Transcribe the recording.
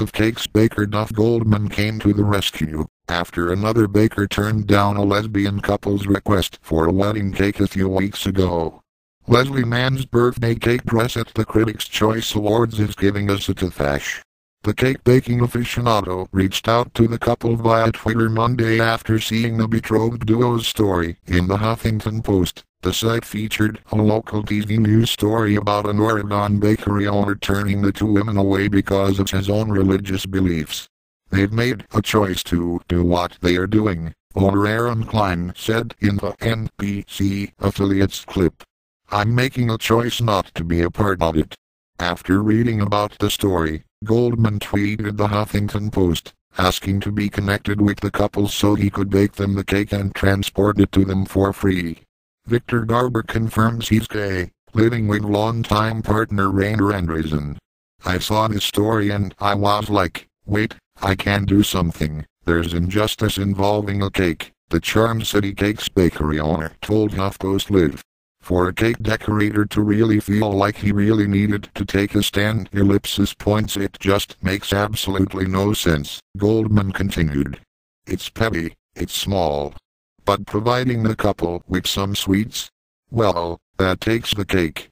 of cakes baker Duff Goldman came to the rescue, after another baker turned down a lesbian couple's request for a wedding cake a few weeks ago. Leslie Mann's birthday cake dress at the Critics' Choice Awards is giving us a fash. The cake baking aficionado reached out to the couple via Twitter Monday after seeing the betrothed duo's story in the Huffington Post. The site featured a local TV news story about an Oregon bakery owner turning the two women away because of his own religious beliefs. They've made a choice to do what they are doing, owner Aaron Klein said in the NBC affiliates clip. I'm making a choice not to be a part of it. After reading about the story, Goldman tweeted the Huffington Post, asking to be connected with the couple so he could bake them the cake and transport it to them for free. Victor Garber confirms he's gay, living with longtime partner Rainer Andreesen. I saw this story and I was like, wait, I can do something. There's injustice involving a cake, the Charm City Cakes bakery owner told HuffPost Live. For a cake decorator to really feel like he really needed to take a stand ellipsis points it just makes absolutely no sense, Goldman continued. It's petty, it's small. But providing the couple with some sweets? Well, that takes the cake.